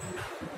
No!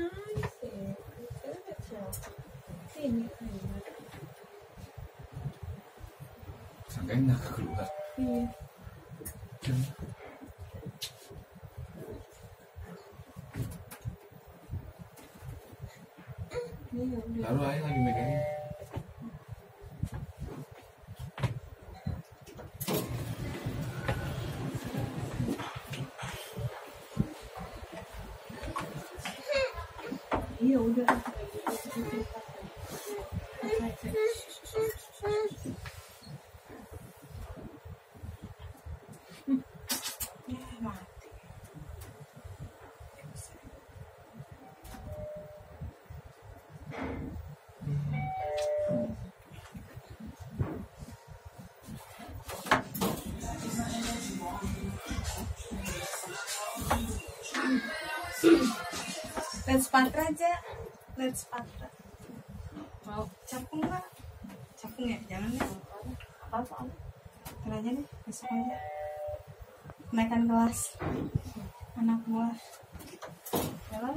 nangis ya. Kecil. Sini. Sangkain nggak keluar. Iya. Lalu aja lagi megangin. Iya, udah. Patra aja. Let's patra. Mau capung nggak? Capung ya? Jangan ya. Apa-apa. Ntar aja deh, besok aja. Naikkan kelas. Anak buah. Ya lah,